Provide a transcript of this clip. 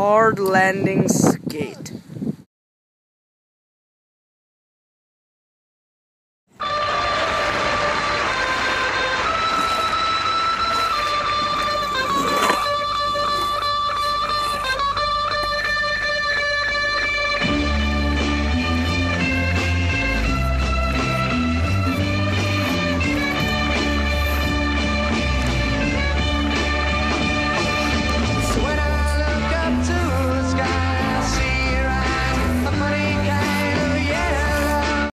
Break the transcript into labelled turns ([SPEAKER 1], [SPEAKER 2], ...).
[SPEAKER 1] hard landing skate.